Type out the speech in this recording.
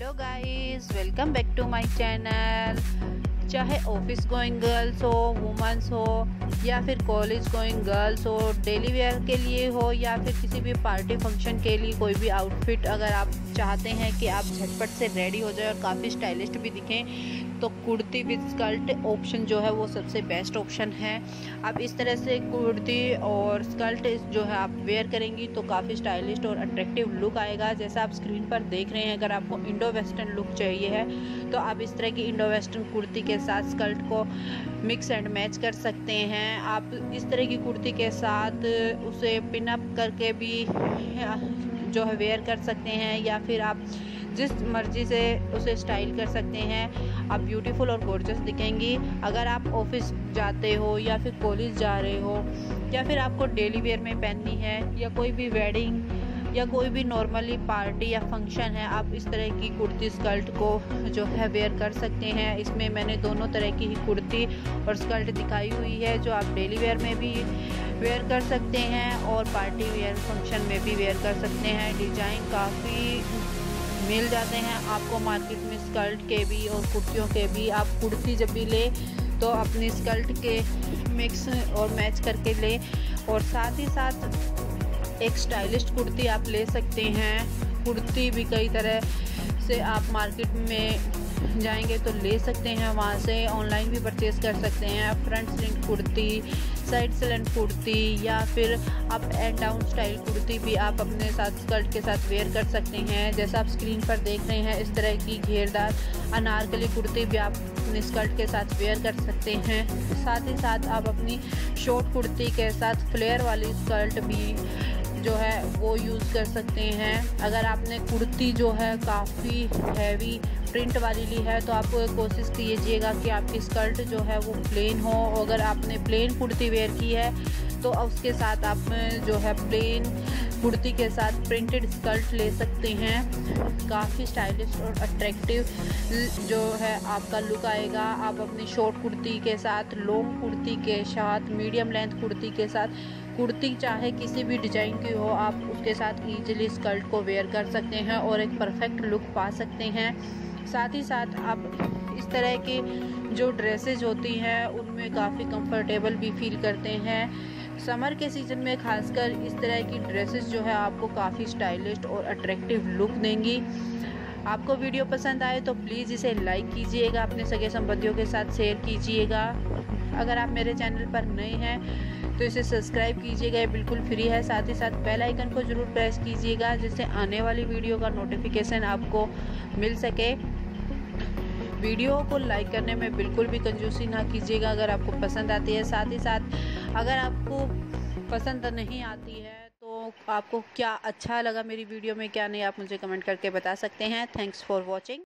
hello guys welcome back to my channel. चाहे office going girls हो women's हो, या फिर कॉलेज गोइंग गर्ल्स हो डेली वेयर के लिए हो, या फिर किसी भी पार्टी फ़ंक्शन के लिए कोई भी आउटफिट अगर आप चाहते हैं कि आप झटपट से रेडी हो जाए और काफ़ी स्टाइलिस्ट भी दिखें तो कुर्ती विद स्कर्ट ऑप्शन जो है वो सबसे बेस्ट ऑप्शन है। आप इस तरह से कुर्ती और स्कर्ट जो है आप वेयर करेंगी तो काफ़ी स्टाइलिस्ट और अट्रैक्टिव लुक आएगा। जैसा आप स्क्रीन पर देख रहे हैं, अगर आपको इंडो वेस्टर्न लुक चाहिए है तो आप इस तरह की इंडो वेस्टर्न कुर्ती के साथ स्कर्ट को मिक्स एंड मैच कर सकते हैं। आप इस तरह की कुर्ती के साथ उसे पिनअप करके भी जो है वेयर कर सकते हैं या फिर आप जिस मर्ज़ी से उसे स्टाइल कर सकते हैं। आप ब्यूटीफुल और गोर्जस दिखेंगी। अगर आप ऑफ़िस जाते हो या फिर कॉलेज जा रहे हो या फिर आपको डेली वेयर में पहननी है या कोई भी वेडिंग या कोई भी नॉर्मली पार्टी या फ़ंक्शन है, आप इस तरह की कुर्ती स्कर्ट को जो है वेयर कर सकते हैं। इसमें मैंने दोनों तरह की ही कुर्ती और स्कर्ट दिखाई हुई है, जो आप डेली वेयर में भी वेयर कर सकते हैं और पार्टी वेयर फ़ंक्शन में भी वेयर कर सकते हैं। डिज़ाइन काफ़ी मिल जाते हैं आपको मार्केट में स्कर्ट के भी और कुर्तियों के भी। आप कुर्ती जब भी ले तो अपनी स्कर्ट के मिक्स और मैच करके ले और साथ ही साथ एक स्टाइलिश कुर्ती आप ले सकते हैं। कुर्ती भी कई तरह से आप मार्केट में जाएँगे तो ले सकते हैं, वहाँ से ऑनलाइन भी परचेज़ कर सकते हैं। Front slant kurti, side slant kurti या फिर up and down style kurti भी आप अपने साथ स्कर्ट के साथ वेयर कर सकते हैं। जैसा आप स्क्रीन पर देख रहे हैं, इस तरह की घेरदार, अनारकली कुर्ती भी आप अपने स्कर्ट के साथ वेयर कर सकते हैं। साथ ही साथ आप अपनी शॉर्ट कुर्ती के साथ फ्लेयर वाली स्कर्ट भी जो है वो यूज़ कर सकते हैं। अगर आपने कुर्ती जो है काफ़ी हैवी प्रिंट वाली ली है तो आप कोशिश कीजिएगा कि आपकी स्कर्ट जो है वो प्लेन हो। अगर आपने प्लेन कुर्ती वेयर की है तो उसके साथ आप जो है प्लेन कुर्ती के साथ प्रिंटेड स्कर्ट ले सकते हैं। काफ़ी स्टाइलिश और अट्रैक्टिव जो है आपका लुक आएगा। आप अपनी शॉर्ट कुर्ती के साथ लॉन्ग कुर्ती के साथ मीडियम लेंथ कुर्ती के साथ, कुर्ती चाहे किसी भी डिज़ाइन की हो, आप उसके साथ ईजिली स्कर्ट को वेयर कर सकते हैं और एक परफेक्ट लुक पा सकते हैं। साथ ही साथ आप इस तरह की जो ड्रेसेज होती हैं, उनमें काफ़ी कंफर्टेबल भी फील करते हैं। समर के सीज़न में खासकर इस तरह की ड्रेसेस जो है आपको काफ़ी स्टाइलिश और अट्रैक्टिव लुक देंगी। आपको वीडियो पसंद आए तो प्लीज़ इसे लाइक कीजिएगा, अपने सगे संबंधियों के साथ शेयर कीजिएगा। अगर आप मेरे चैनल पर नए हैं तो इसे सब्सक्राइब कीजिएगा, ये बिल्कुल फ्री है। साथ ही साथ बेल आइकन को ज़रूर प्रेस कीजिएगा, जिससे आने वाली वीडियो का नोटिफिकेशन आपको मिल सके। वीडियो को लाइक करने में बिल्कुल भी कंजूसी ना कीजिएगा, अगर आपको पसंद आती है। साथ ही साथ अगर आपको पसंद नहीं आती है तो आपको क्या अच्छा लगा मेरी वीडियो में, क्या नहीं, आप मुझे कमेंट करके बता सकते हैं। Thanks for watching